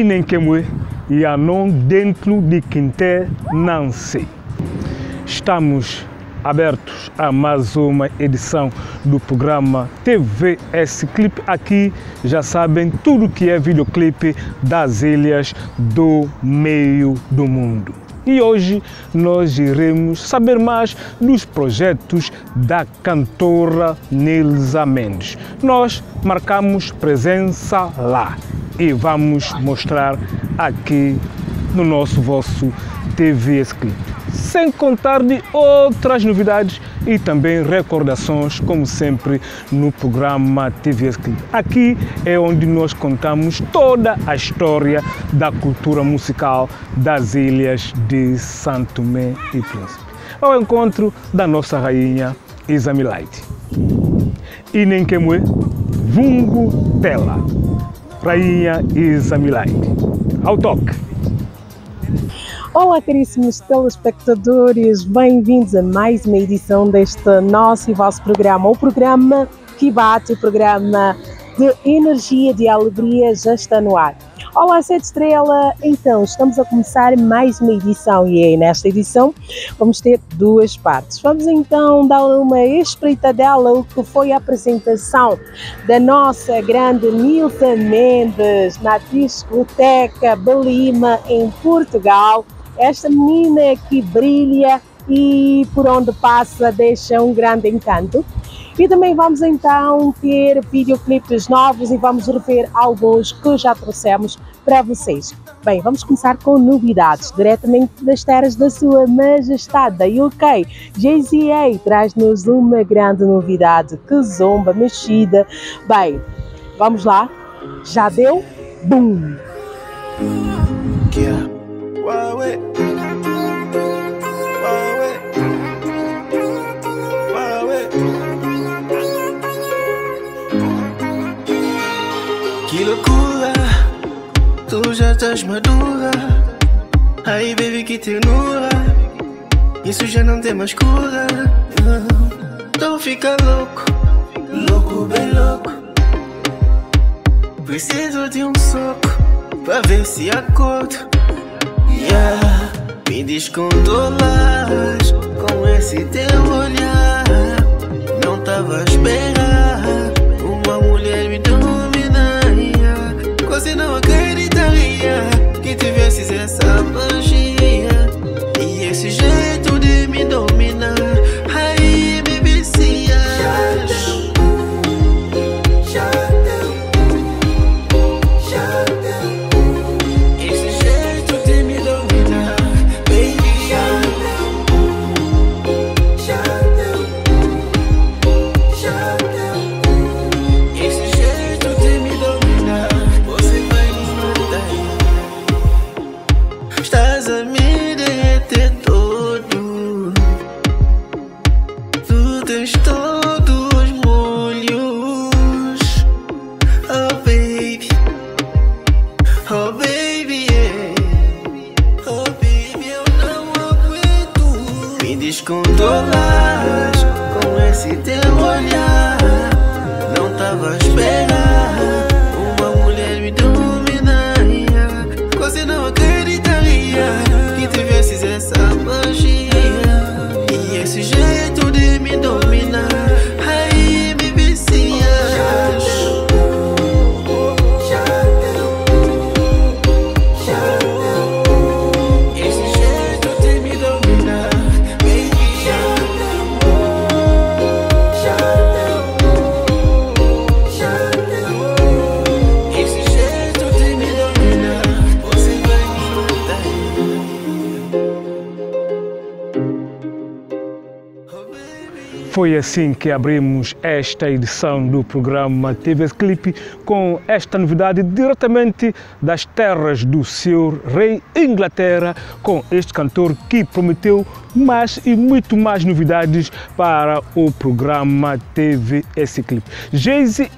e nem quemue e a não dentro de Quinté Nancy. Estamos abertos a mais uma edição do programa TVS Clipe. Aqui já sabem tudo que é videoclipe das ilhas do meio do mundo. E hoje nós iremos saber mais dos projetos da cantora Nilza Mendes. Nós marcamos presença lá e vamos mostrar aqui no nosso vosso TVS Clipe sem contar de outras novidades e também recordações, como sempre no programa TV Clip. Aqui é onde nós contamos toda a história da cultura musical das ilhas de Santo Tomé e Príncipe. Ao encontro da nossa rainha Isamilaite. E nem que Vungo Tela, rainha Isamilaite. Ao toque! Olá, caríssimos telespectadores, bem-vindos a mais uma edição deste nosso e vosso programa, o programa que bate, o programa de energia, de alegria, já está no ar. Olá, Sete Estrela! Então, estamos a começar mais uma edição e nesta edição vamos ter duas partes. Vamos então dar uma espreitadela o que foi a apresentação da nossa grande Nilton Mendes na discoteca Belima, em Portugal esta menina que brilha e por onde passa deixa um grande encanto. E também vamos então ter videoclipes novos e vamos rever alguns que já trouxemos para vocês. Bem, vamos começar com novidades, diretamente das terras da Sua Majestade da UK. JZA traz-nos uma grande novidade, que zomba mexida. Bem, vamos lá, já deu? Boom! Yeah. Que loucura, tu já estás madura. Aí, baby, que ternura. Isso já não tem mais cura. Então fica louco, louco, bem louco. Preciso de um soco pra ver se acordo. Yeah, me descontrolas com esse teu olhar. Não tava a esperar uma mulher me dominar. Quase não acreditaria que tivesses essa assim que abrimos esta edição do programa TV Clipe com esta novidade diretamente das terras do seu rei Inglaterra, com este cantor que prometeu mais e muito mais novidades para o programa TV esse clipe. Jay-Z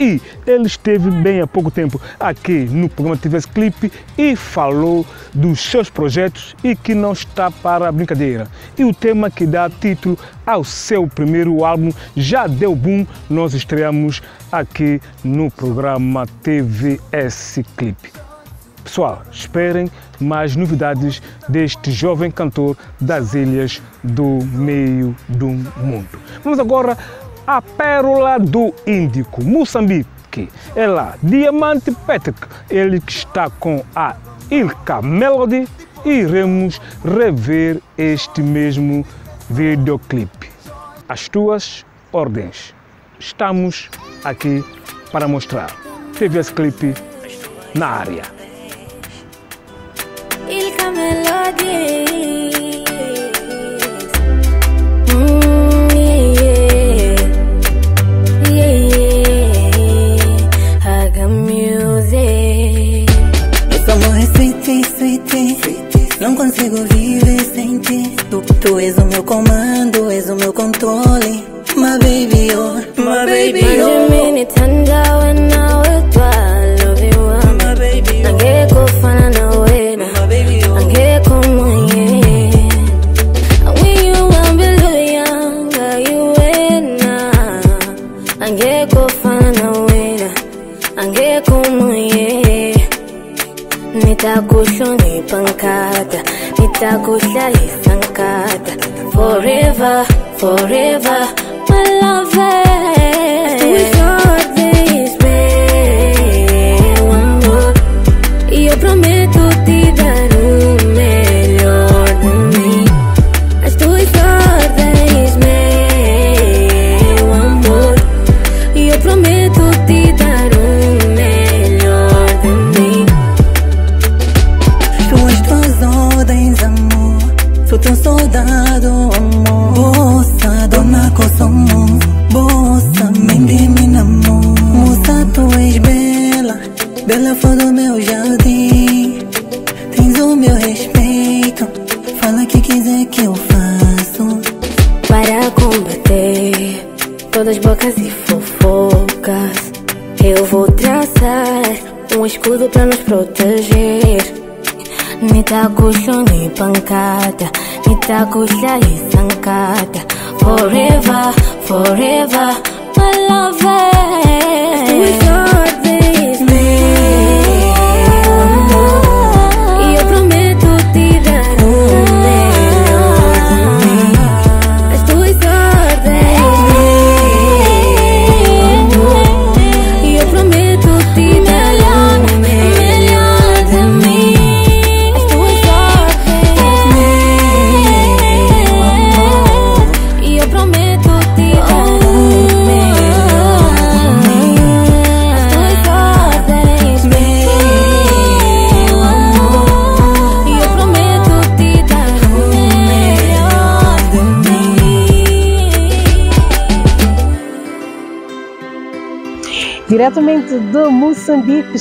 ele esteve bem há pouco tempo aqui no programa TV esse clipe e falou dos seus projetos e que não está para brincadeira. E o tema que dá título ao seu primeiro álbum já deu boom, nós estreamos aqui no programa TVS Clipe. Pessoal, esperem mais novidades deste jovem cantor das ilhas do meio do mundo. Vamos agora à pérola do Índico, Moçambique. É lá, Diamante Patrick, ele que está com a Ilka Melody e iremos rever este mesmo videoclipe. As tuas ordens. Estamos aqui para mostrar. Teve esse clipe na área. Não consigo viver sem ti. Tu, tu és o meu comando, és o meu controle. My baby, oh, my baby, oh. mini tanda wena wetwa love you Nitakushoni pankata, nitakushayisa nkata Forever, forever, my love Wish all this way, one more. E prometo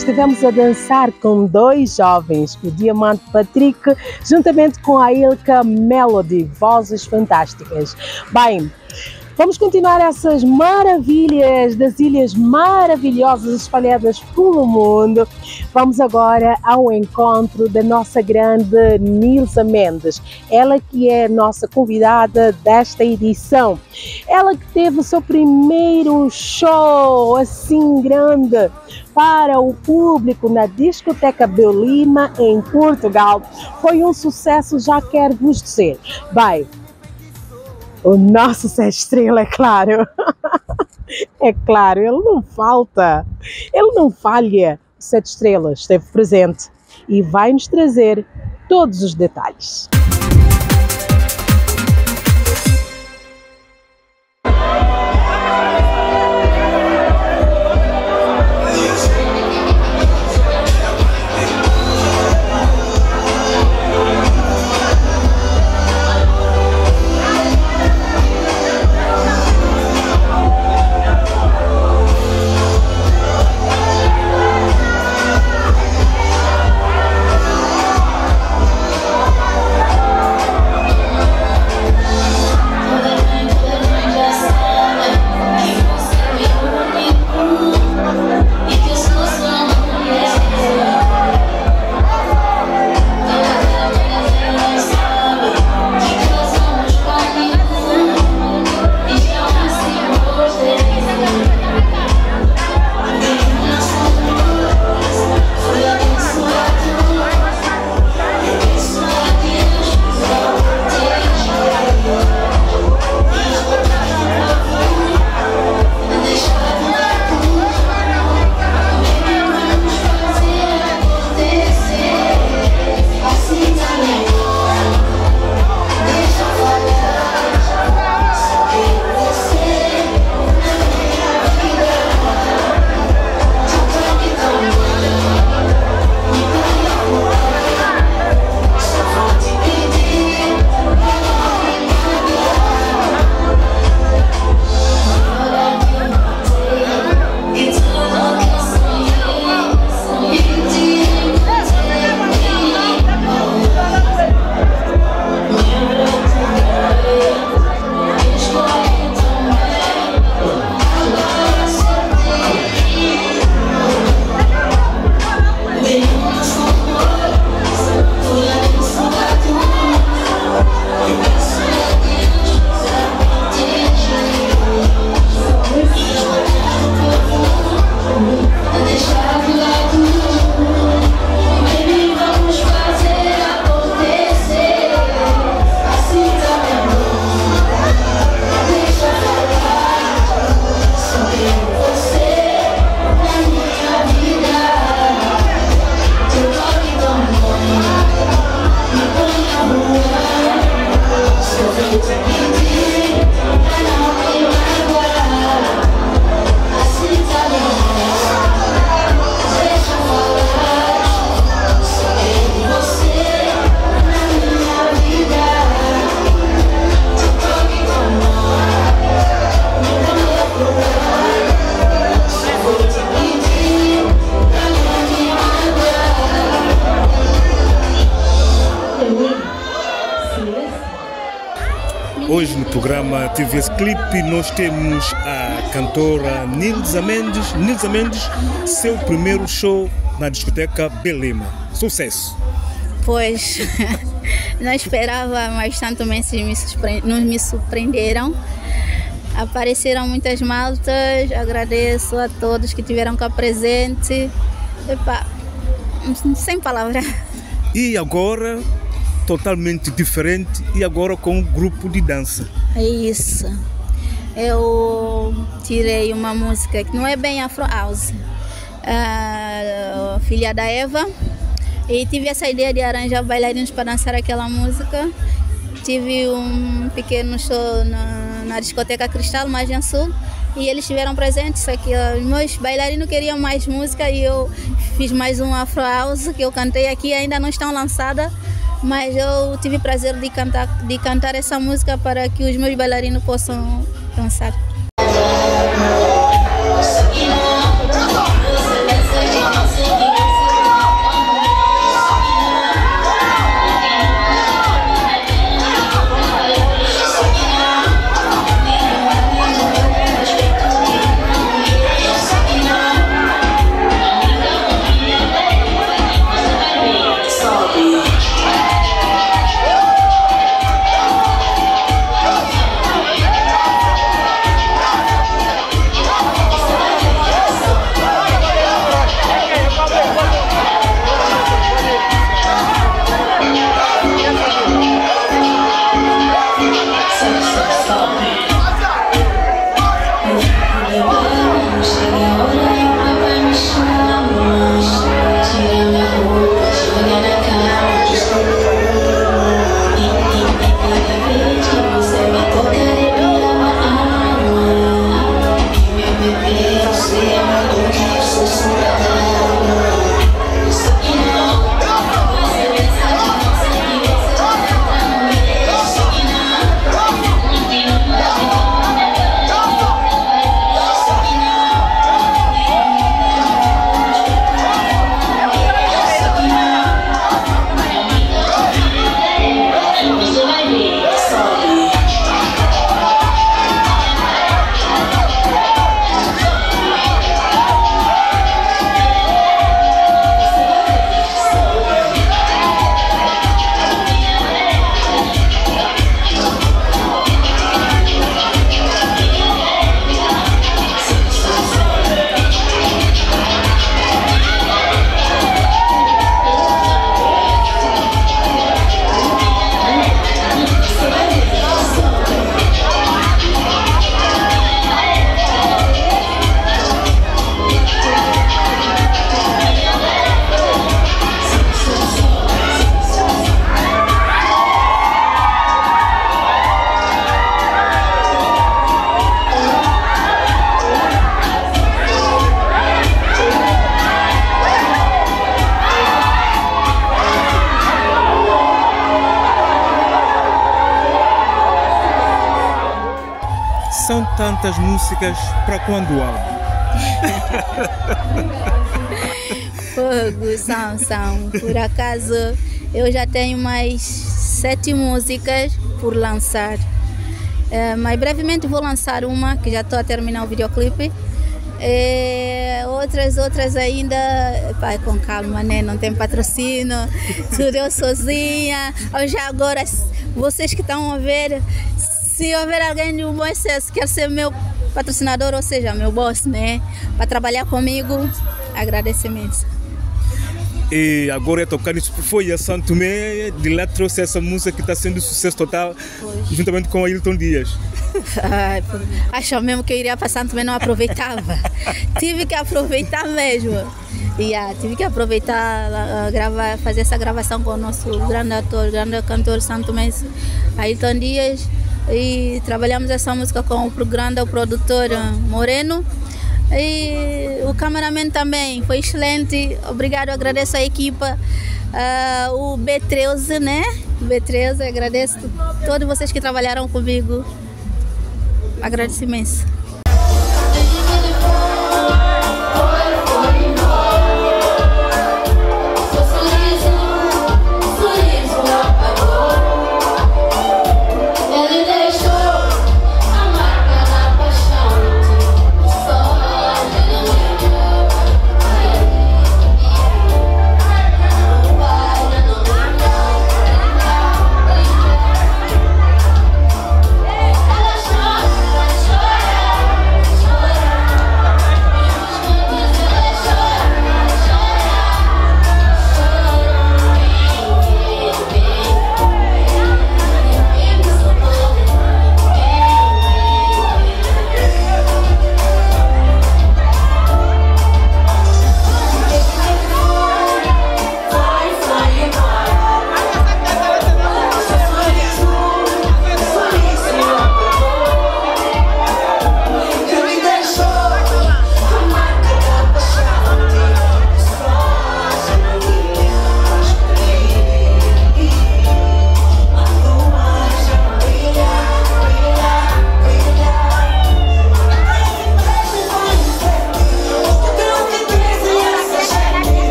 estivemos a dançar com dois jovens, o Diamante Patrick, juntamente com a Ilka Melody, vozes fantásticas. Bem, vamos continuar essas maravilhas das ilhas maravilhosas espalhadas pelo mundo. Vamos agora ao encontro da nossa grande Nilsa Mendes, ela que é nossa convidada desta edição. Ela que teve o seu primeiro show assim grande para o público na discoteca Belima em Portugal. Foi um sucesso, já quero vos dizer. Bem, o nosso Sete Estrela, é claro. É claro, ele não falta, ele não falha. Sete Estrelas esteve presente e vai nos trazer todos os detalhes. Programa TVS Clip nós temos a cantora Nilza Mendes. Nilza Mendes, seu primeiro show na discoteca Belema. Sucesso! Pois, não esperava, mas tanto me não me surpreenderam. Apareceram muitas maltas, agradeço a todos que tiveram cá presente. Epá, sem palavras. E agora, totalmente diferente, e agora com um grupo de dança. É isso. Eu tirei uma música que não é bem Afro House, ah, filha da Eva, e tive essa ideia de arranjar bailarinos para dançar aquela música. Tive um pequeno show na, na discoteca Cristal, Margem Sul, e eles estiveram presentes. Só que ah, os meus bailarinos queriam mais música e eu fiz mais um Afro House que eu cantei aqui, ainda não estão lançada, mas eu tive prazer de cantar, de cantar essa música para que os meus bailarinos possam dançar. Tantas músicas para quando álbum? Fogo, são, são. Por acaso, eu já tenho mais sete músicas por lançar. Eh, mas brevemente vou lançar uma, que já estou a terminar o videoclipe. Eh, outras, outras ainda, pai, com calma, né? Não tem patrocínio, tudo eu sozinha. Eu já agora, vocês que estão a ver, se houver alguém de um bom excesso, quer ser meu patrocinador, ou seja, meu boss, né? Para trabalhar comigo, agradecimentos. E agora é tocar nisso. Foi a Santo Tomé, de lá trouxe essa música que está sendo sucesso total, juntamente com Ailton Dias. Ai, achou mesmo que eu iria passar também não aproveitava. tive que aproveitar mesmo. Yeah, tive que aproveitar, uh, gravar, fazer essa gravação com o nosso grande ator, grande cantor Santo Mês, Ailton Dias. E trabalhamos essa música com o grande produtor uh, Moreno. E o cameraman também foi excelente. Obrigado, agradeço a equipa. uh, o B13, né? B13, agradeço todos vocês que trabalharam comigo. Agradeço imenso.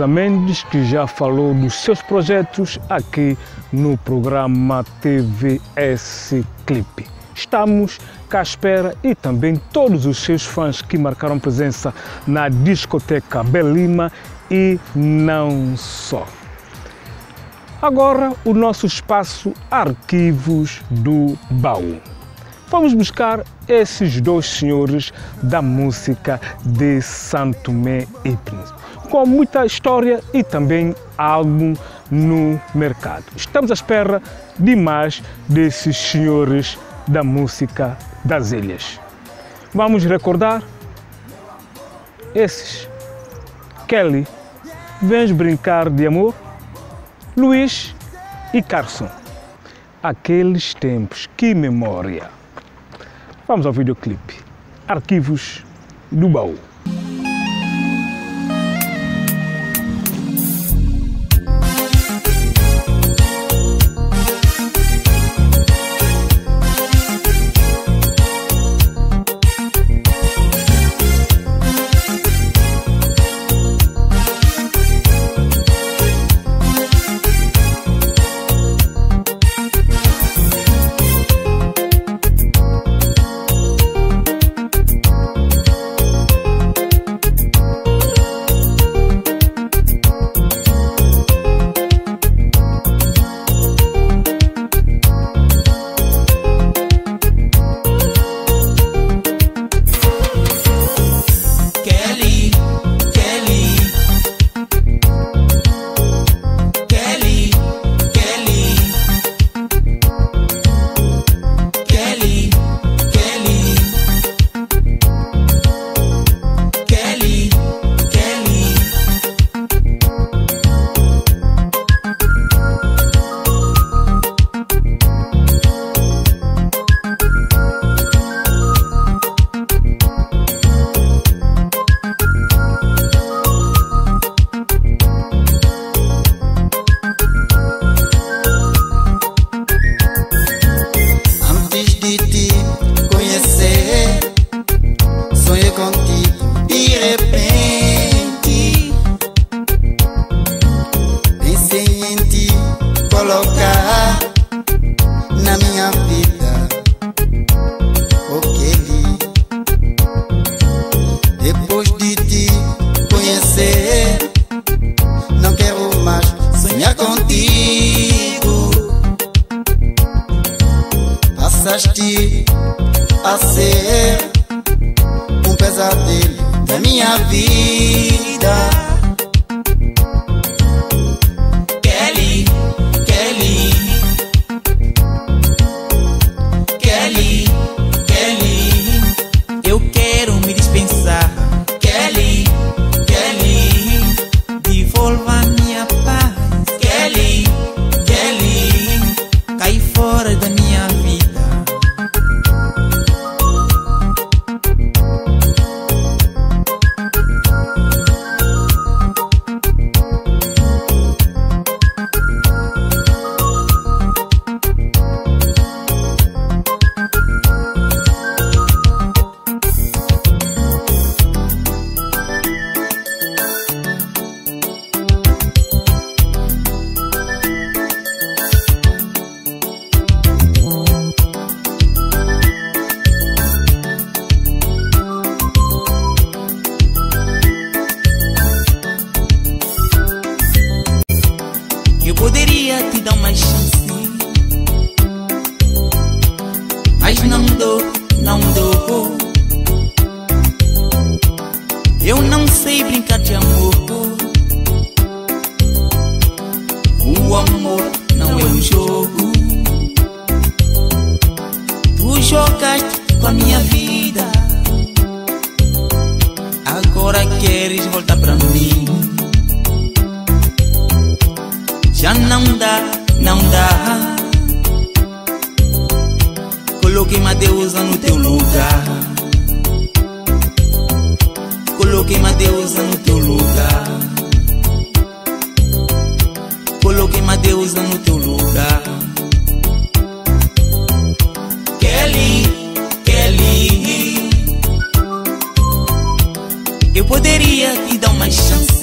Nelza Mendes, que já falou dos seus projetos aqui no programa TVS Clipe. Estamos cá à espera e também todos os seus fãs que marcaram presença na discoteca Belima e não só. Agora, o nosso espaço Arquivos do Baú. Vamos buscar esses dois senhores da música de Santo Tomé e Príncipe, com muita história e também algo no mercado. Estamos à espera de mais desses senhores da música das ilhas. Vamos recordar esses. Kelly, vens brincar de amor? Luiz e Carson. Aqueles tempos, que memória! Vamos ao videoclipe. Arquivos do baú. Queres voltar pra mim. Já não dá, não dá. Coloquei uma deusa no teu lugar. Coloquei uma deusa no teu lugar. Coloquei uma deusa no teu lugar. Kelly, poderia te dar uma chance.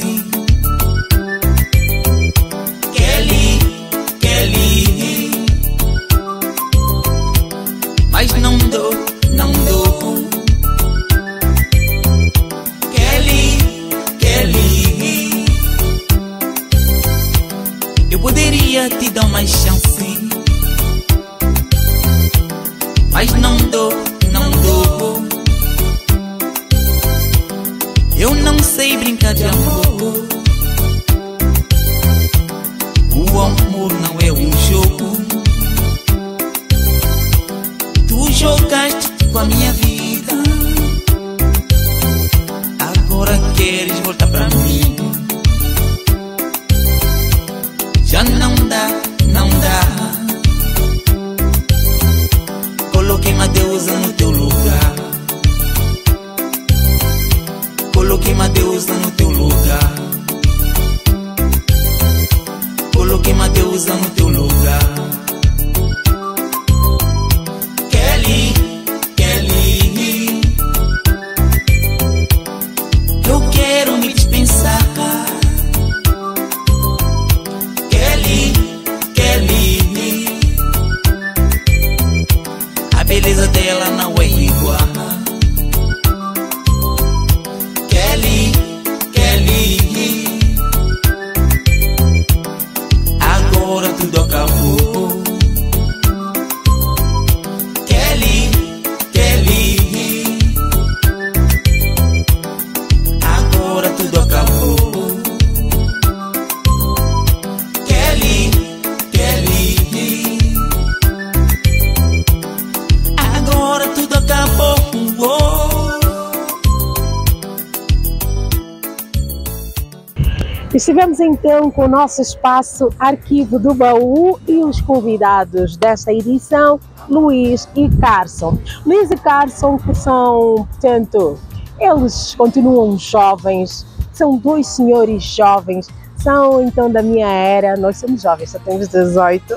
Estivemos então com o nosso espaço Arquivo do Baú e os convidados desta edição, Luís e Carson. Luís e Carson, que são, portanto, eles continuam jovens, são dois senhores jovens, são então da minha era, nós somos jovens, só temos 18.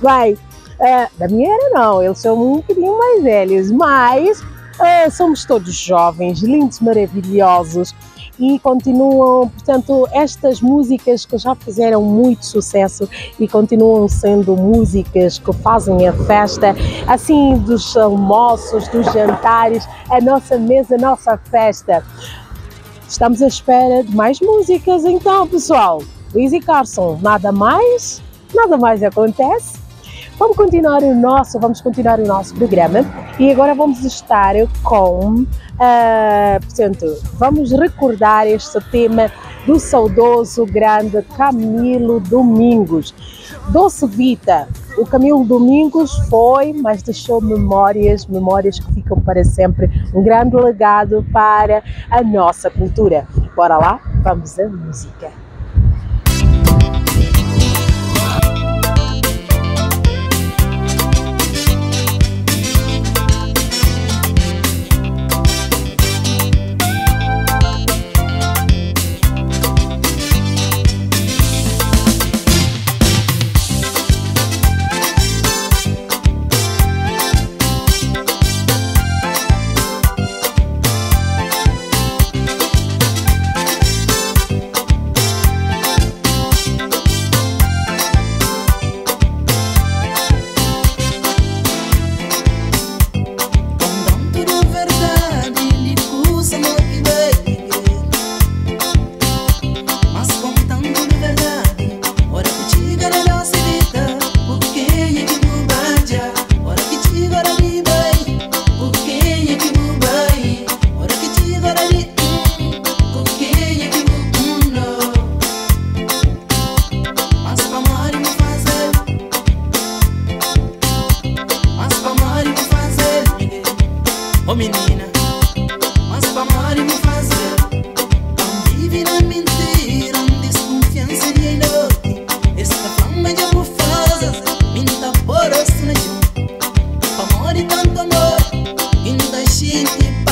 Vai, eh, da minha era não, eles são um bocadinho mais velhos, mas eh, somos todos jovens, lindos, maravilhosos e continuam, portanto, estas músicas que já fizeram muito sucesso e continuam sendo músicas que fazem a festa, assim dos almoços, dos jantares, a nossa mesa, a nossa festa. Estamos à espera de mais músicas, então, pessoal. Luís e Carson, nada mais, nada mais acontece. Vamos continuar o nosso, vamos continuar o nosso programa e agora vamos estar com, ah, portanto, vamos recordar este tema do saudoso grande Camilo Domingos. Doce Vita, o Camilo Domingos foi, mas deixou memórias, memórias que ficam para sempre, um grande legado para a nossa cultura. Bora lá, vamos à música. anybody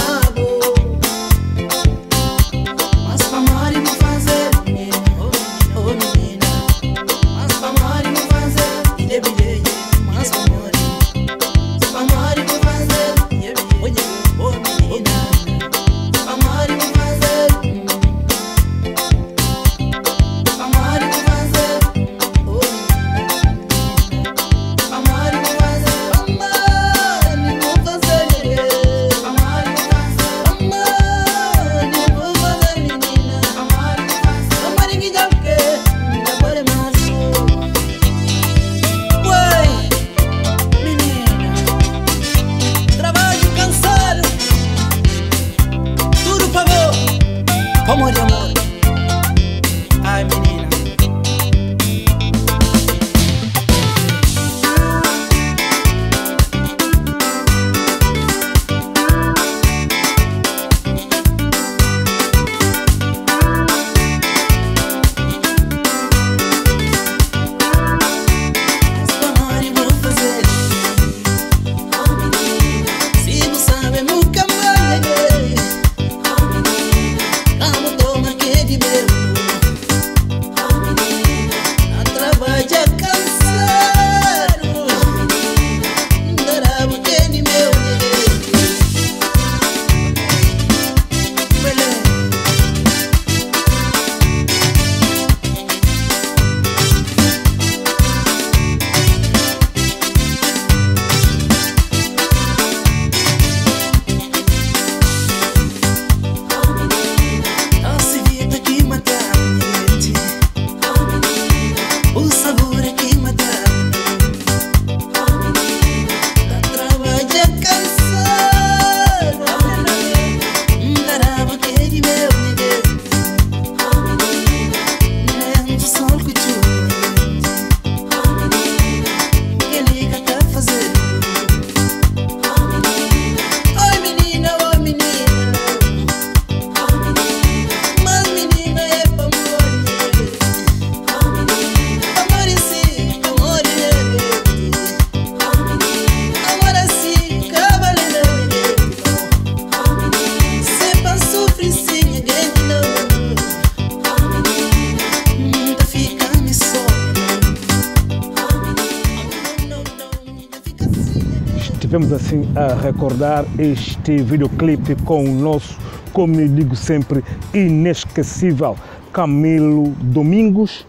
recordar este videoclipe com o nosso, como eu digo sempre, inesquecível Camilo Domingos.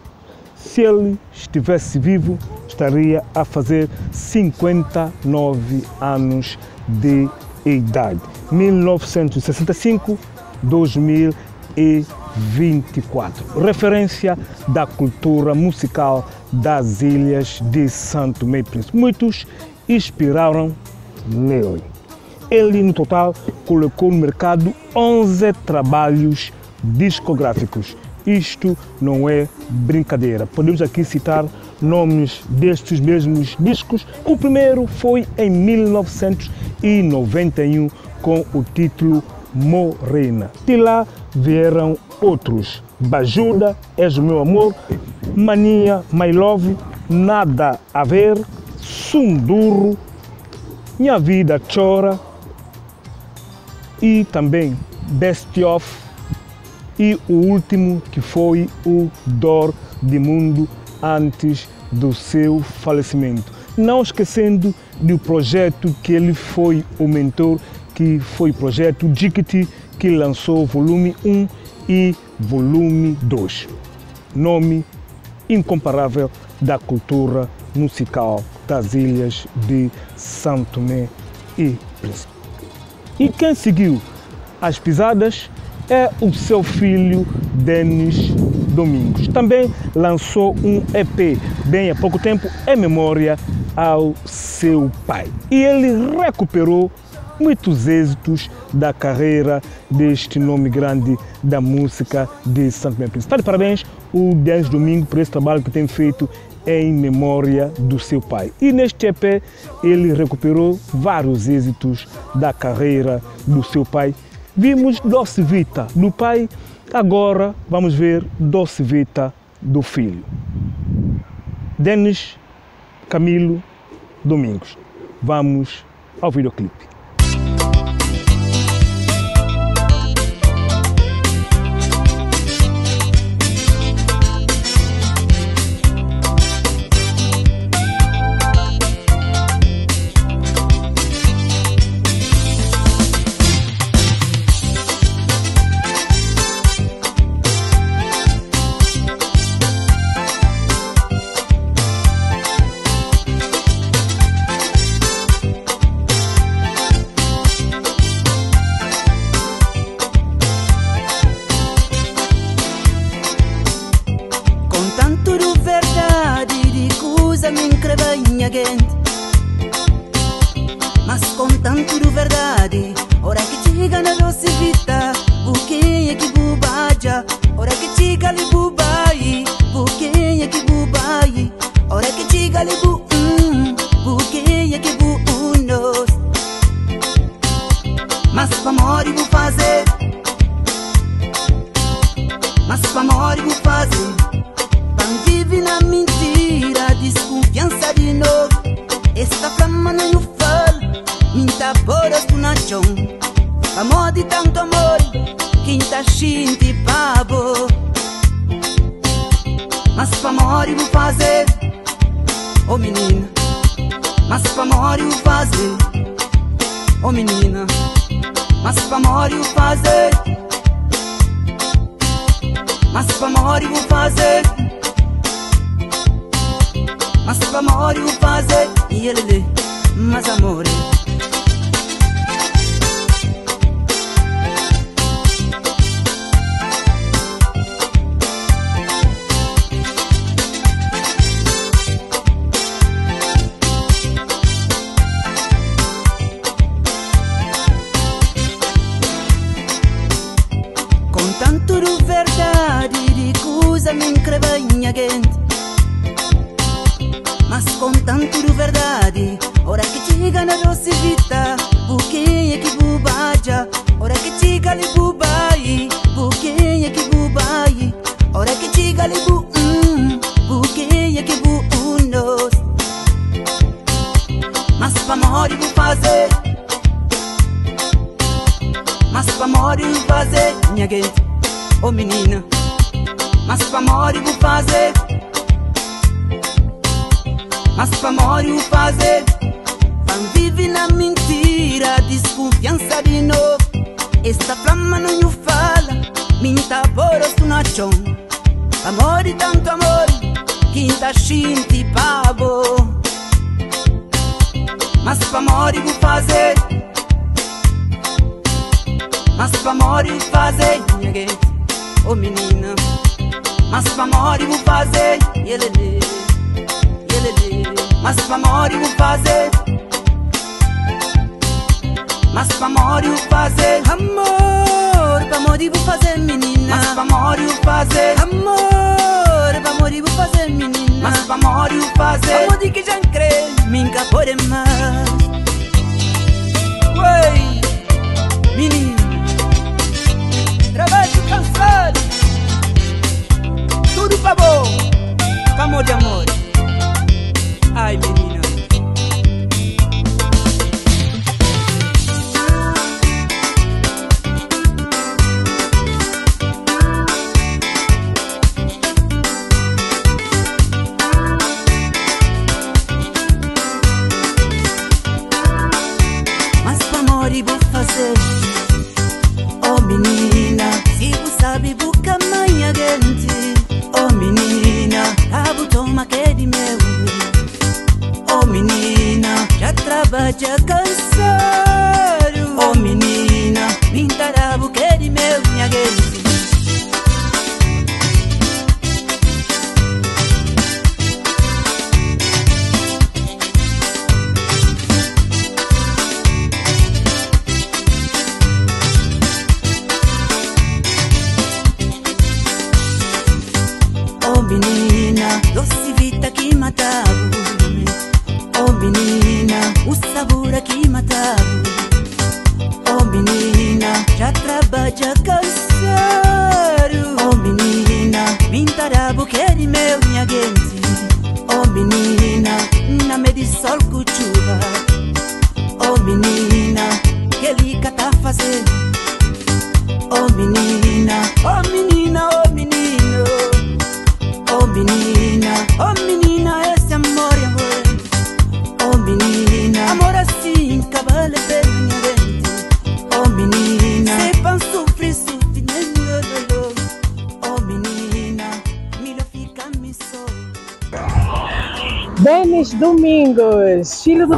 Se ele estivesse vivo, estaria a fazer 59 anos de idade. 1965 2024. Referência da cultura musical das ilhas de Santo Meio Príncipe. Muitos inspiraram nele. Ele, no total, colocou no mercado 11 trabalhos discográficos. Isto não é brincadeira. Podemos aqui citar nomes destes mesmos discos. O primeiro foi em 1991 com o título Morena. De lá vieram outros. Bajuda, És o meu amor, Mania, My Love, Nada a ver, Sundurro, Minha Vida Chora e também Best of e o último que foi o Dor de Mundo antes do seu falecimento. Não esquecendo do projeto que ele foi o mentor, que foi o projeto Dikiti, que lançou volume 1 e volume 2. Nome incomparável da cultura musical das ilhas de Santo Tomé e Príncipe. E quem seguiu as pisadas é o seu filho Denis Domingos. Também lançou um EP bem há pouco tempo em memória ao seu pai. E ele recuperou muitos êxitos da carreira deste nome grande da música de Santo Tomé e Príncipe. Está de parabéns o Denis Domingos por esse trabalho que tem feito em memória do seu pai. E neste EP ele recuperou vários êxitos da carreira do seu pai. Vimos Doce Vita do pai, agora vamos ver Doce Vita do filho. Denis Camilo Domingos. Vamos ao videoclipe.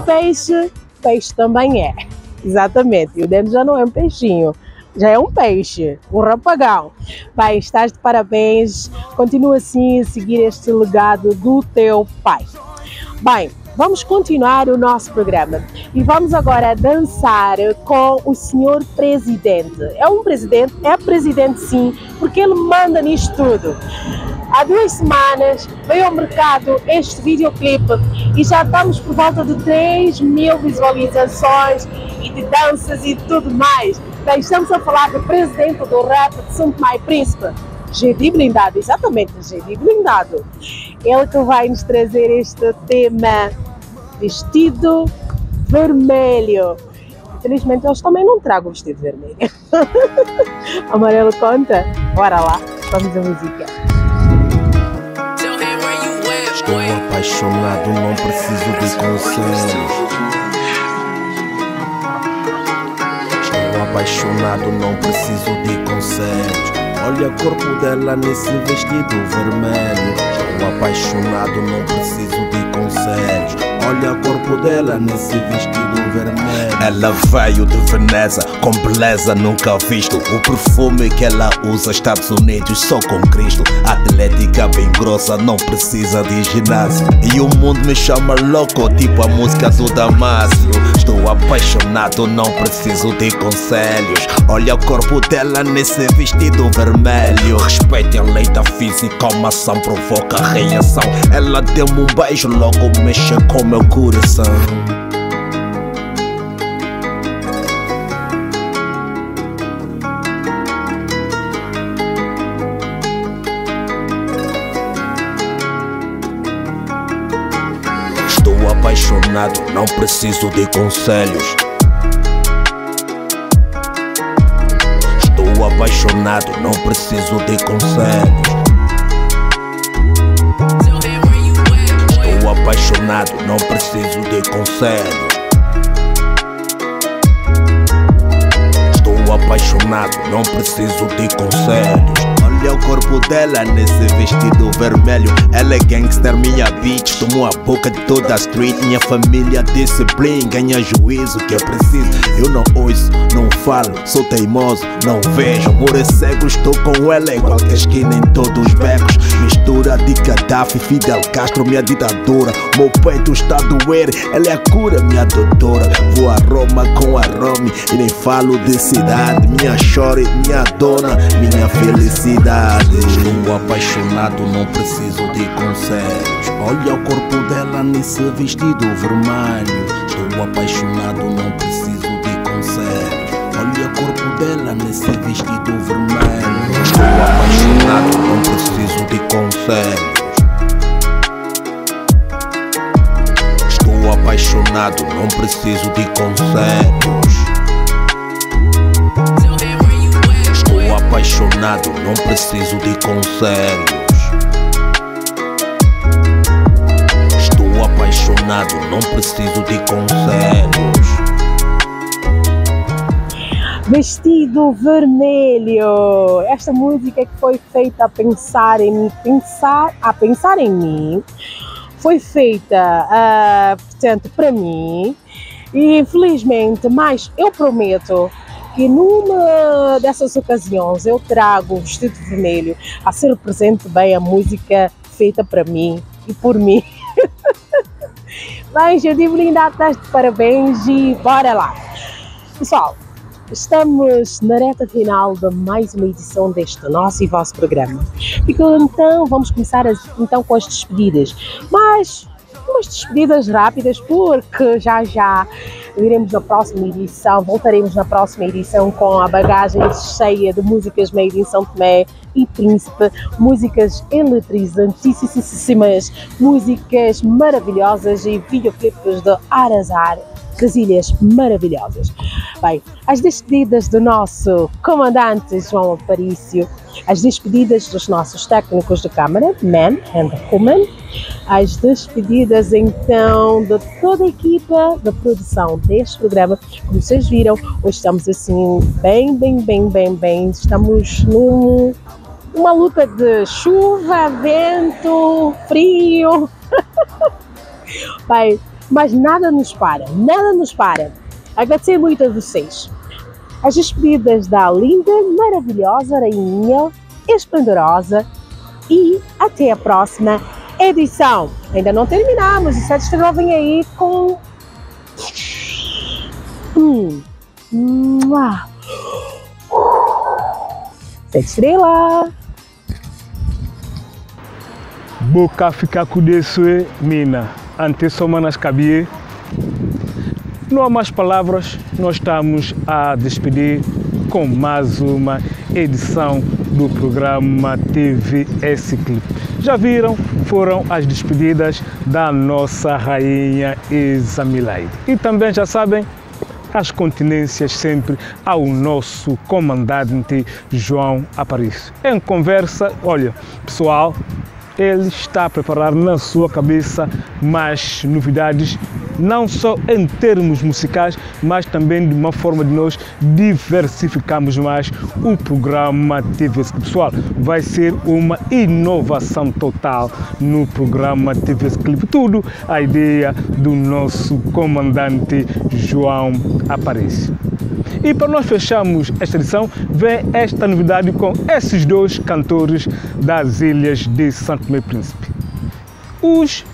Peixe, peixe também é. Exatamente, e o Denis já não é um peixinho, já é um peixe, um rapagão. Pai, estás de parabéns, continua assim a seguir este legado do teu pai. Bem, vamos continuar o nosso programa e vamos agora dançar com o senhor presidente. É um presidente, é presidente sim, porque ele manda nisto tudo. Há duas semanas veio ao mercado este videoclipe e já estamos por volta de 3 mil visualizações e de danças e tudo mais. Daí estamos a falar do presidente do rap de São Tomé e Príncipe, GD Blindado, exatamente, GD Blindado. Ele que vai nos trazer este tema vestido vermelho. Infelizmente, hoje também não trago o vestido vermelho. Amarelo conta? Bora lá, vamos a música. Estou apaixonado, não preciso de conselhos. Estou apaixonado, não preciso de conselhos. Olha o corpo dela nesse vestido vermelho. Estou apaixonado, não preciso de conselhos. Olha o corpo dela nesse vestido vermelho. Ela veio de Veneza, com beleza nunca visto. O perfume que ela usa, Estados Unidos, só com Cristo. Atlética bem grossa, não precisa de ginásio. E o mundo me chama louco, tipo a música do Damásio. Estou apaixonado, não preciso de conselhos. Olha o corpo dela nesse vestido vermelho. Respeite a lei da física, uma ação provoca reação. Ela deu-me um beijo, logo mexe com meu coração. Estou apaixonado, não preciso de conselhos. Estou apaixonado, não preciso de conselhos. apaixonado, não preciso de conselho. Estou apaixonado, não preciso de conselhos. Olha o corpo dela nesse vestido vermelho. Ela é gangster, minha bitch. Tomou a boca de toda a street. Minha família disciplina, ganha juízo que é preciso. Eu não ouço, não falo, sou teimoso, não vejo. Amor é cego, estou com ela em qualquer esquina, em todos os becos. Mistura de Gaddafi, Fidel Castro, minha ditadura. Meu peito está a doer, ela é a cura, minha doutora. Vou a Roma com a Rome e nem falo de cidade. Minha chore, minha dona, minha felicidade. Estou apaixonado, não preciso de conselhos. Olha o corpo dela nesse vestido vermelho. Estou apaixonado, não preciso de conselhos. Olha o corpo dela nesse vestido vermelho. Estou apaixonado, não preciso de conselhos. Apaixonado, não preciso de conselhos. Estou apaixonado, não preciso de conselhos. Estou apaixonado, não preciso de conselhos. Vestido Vermelho. Esta música que foi feita a pensar em pensar, a pensar em mim, foi feita, ah, portanto, para mim. E infelizmente, mas eu prometo que numa dessas ocasiões eu trago o vestido vermelho a ser presente bem a música feita para mim e por mim. Mas eu devo lhe dar de parabéns e bora lá. Pessoal, Estamos na reta final de mais uma edição deste nosso e vosso programa. Então vamos começar então com as despedidas. Mas umas despedidas rápidas porque já já iremos na próxima edição, voltaremos na próxima edição com a bagagem cheia de músicas made in São Tomé e Príncipe, músicas eletrizantíssimas, músicas maravilhosas e videoclipes de Arazar das ilhas maravilhosas. Bem, as despedidas do nosso comandante João Aparício, as despedidas dos nossos técnicos de câmara, Man and Woman, as despedidas então de toda a equipa da produção deste programa. Como vocês viram, hoje estamos assim bem, bem, bem, bem, bem, estamos num, numa luta de chuva, vento, frio. Bem, mas nada nos para, nada nos para. Agradecer muito a vocês. As despedidas da linda, maravilhosa rainha, esplendorosa e até a próxima edição. Ainda não terminamos, o Sete Estrela vem aí com. Hum. Sete Estrela. boka fica kudesue mina ante somanas cabie não há mais palavras nós estamos a despedir com mais uma edição do programa TVS Clip. Já viram? Foram as despedidas da nossa rainha Isamilaide e também já sabem as continências sempre ao nosso comandante João Aparício. Em conversa, olha, pessoal, ele está a preparar na sua cabeça mais novidades, não só em termos musicais, mas também de uma forma de nós diversificarmos mais o programa TV. Pessoal, vai ser uma inovação total no programa TV Clip. Tudo a ideia do nosso comandante João Aparício. E para nós fecharmos esta edição, vem esta novidade com esses dois cantores das ilhas de Santo Tomé Príncipe. Os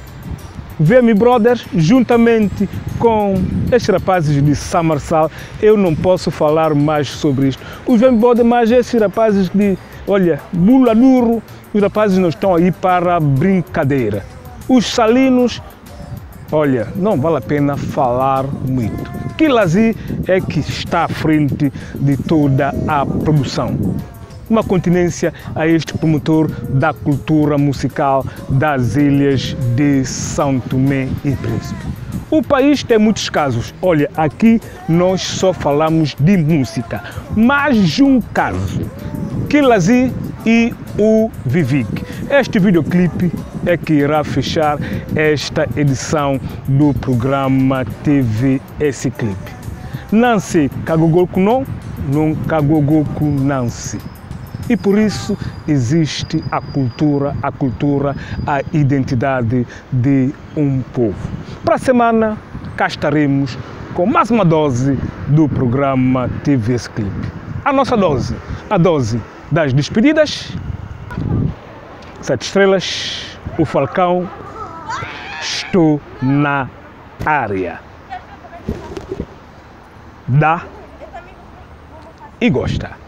VM Brothers, juntamente com estes rapazes de Samarsal, eu não posso falar mais sobre isto. Os VM Brothers, mas esses rapazes de, olha, bula duro, os rapazes não estão aí para brincadeira. Os salinos, olha, não vale a pena falar muito. Kilazi é que está à frente de toda a produção. Uma continência a este promotor da cultura musical das ilhas de São Tomé e Príncipe. O país tem muitos casos. Olha, aqui nós só falamos de música. Mais um caso. Kilazi e o Vivik. Este videoclipe é que irá fechar esta edição do programa TV Esse Clipe. Nancy Kagogol Kuno, não Kagogoku Nancy. E por isso existe a cultura, a cultura, a identidade de um povo. Para a semana, cá estaremos com mais uma dose do programa TVS Clip. A nossa dose, a dose das despedidas, Sete Estrelas, o Falcão, estou na área. Dá e gosta.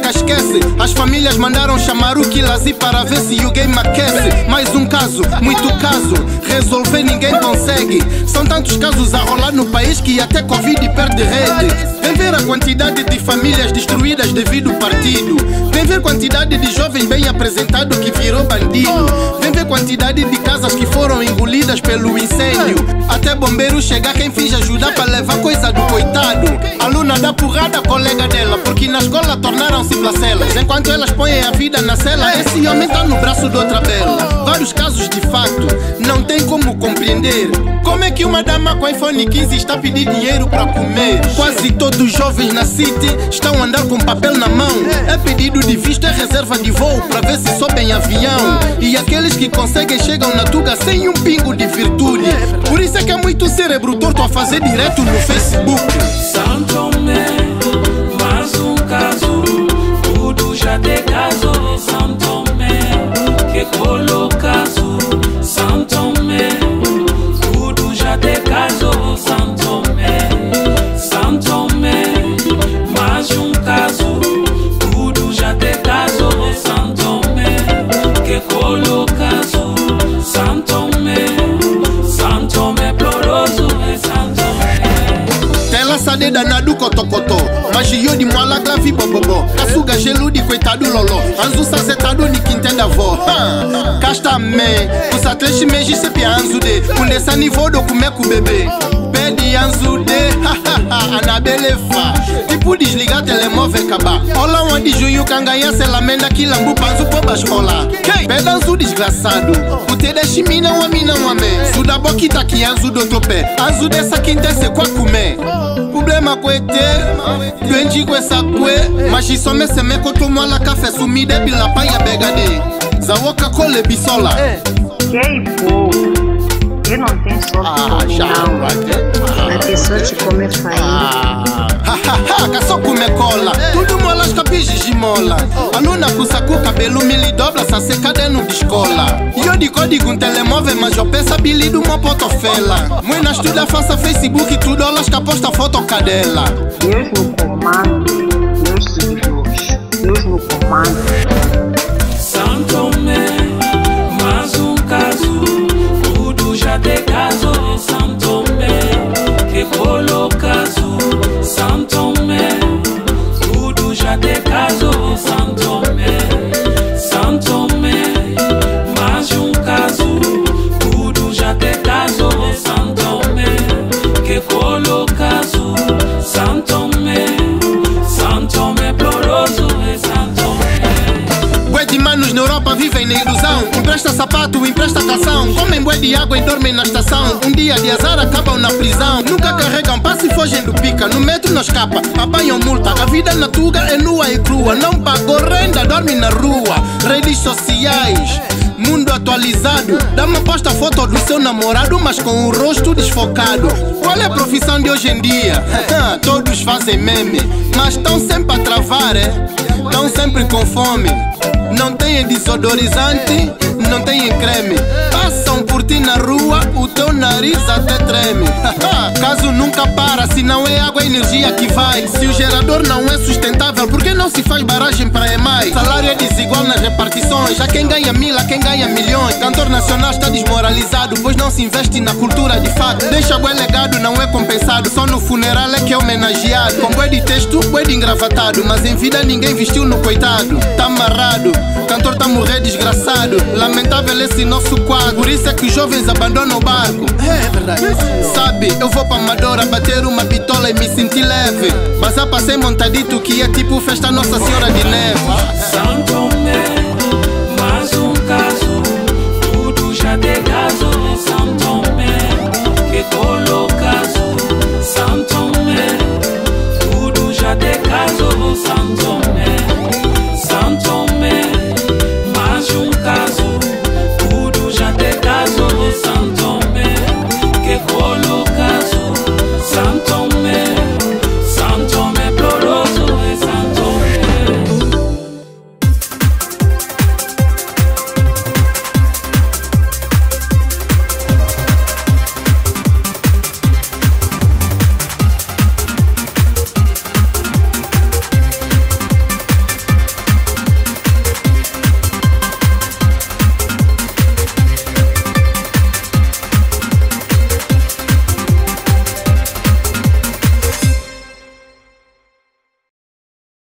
Nunca esquece. As famílias mandaram chamar o Kilazi para ver se o game aquece. Mais um caso, muito caso. Resolver ninguém consegue. São tantos casos a rolar no país que até Covid perde rede. Vem ver a quantidade de famílias destruídas devido ao partido. Vem ver quantidade de jovens bem apresentado que virou bandido. Vem ver quantidade de casas que foram engolidas pelo incêndio. Até bombeiro chegar quem finge ajudar para levar coisa do coitado. Aluna dá porrada colega dela, porque na escola tornaram-se Enquanto elas põem a vida na cela, esse homem tá no braço de outra bela. Vários casos de fato, não tem como compreender. Como é que uma dama com iPhone 15 está pedir dinheiro para comer? Quase todos os jovens na city estão a andar com papel na mão. É pedido de visto, é reserva de voo para ver se sobem avião. E aqueles que conseguem chegam na tuga sem um pingo de virtude. Por isso é que é muito cérebro torto a fazer direto no Facebook. Santomé, mais um caso, tudo já te casou. Santomé, que colocaso. Santomé, tudo da na du kotokoto mazhiyodi mwalaklavi bobobo kasuga geludi kuetadu lolo. Anzusa setadu nikintenda vo. Kashta me. Kusatleshimeji sepia anzude kundesa nivodo kumekubebe medi ya nzude anabelefa dipudi ligatele move kaba ola wandi juyukanga yaselamenda kilambu panzu po bashola peda nzudis glasado utede shimina wamina wame. Zudabokitaki ya nzudo tope anzude sakintese kwa kume. Problema kwete. Benji kwesa kwe. Mashisomesemeko tomwalaka fesu mide bilapa ya begade. Zawoka kole bisola. Hey. Eu não tenho só Ah, já, não. A pessoa te come farinha. hahaha kasokumekola tudo molas kabijijimola aluna kusaku kabelu milidobla saseka no discola yo de código telemóvel mas eu pensa bilido uma potofela Muina estuda faça facebook tudo olas que aposta foto cadela Deus no comando, meus seguidores. Deus no comando. Tudo já te casou. Santomé, que colocaso. Sapato, empresta Comem bué de água e dormem na estação. Um dia de azar acabam na prisão. Nunca carregam passe e fogem do pica. No metro não escapa, apanham multa. A vida na tuga é nua e crua. Não pagou renda, dorme na rua. Redes sociais Mundo atualizado. Dá-me posta foto do seu namorado Mas com o rosto desfocado. Qual é a profissão de hoje em dia? Todos fazem meme Mas estão sempre a travar, é? Estão sempre com fome Não tem desodorizante Não tem creme. Passam ti na rua O teu nariz até treme. Caso nunca para, se não é água, é energia que vai. Se o gerador não é sustentável, por que não se faz barragem para EMAI? Salário é desigual nas repartições. Há quem ganha mil, há quem ganha milhões. Cantor nacional está desmoralizado, pois não se investe na cultura de fato. Deixa boi legado, não é compensado. Só no funeral é que é homenageado. Com boi de texto, boi de engravatado. Mas em vida ninguém vestiu no coitado. Tá amarrado, cantor tá morrer desgraçado. Lamentável esse nosso quadro. Por isso é que os jovens abandonam o barco. É verdade. Sabe, eu vou pra Amadora bater uma bitola e me sentir leve. Mas já passei montadito que é tipo festa Nossa Senhora de Neve. Santo Tomé, mais um caso, tudo já de caso. São Tomé, que colocaso. São Tomé, tudo já de caso. São Tomé.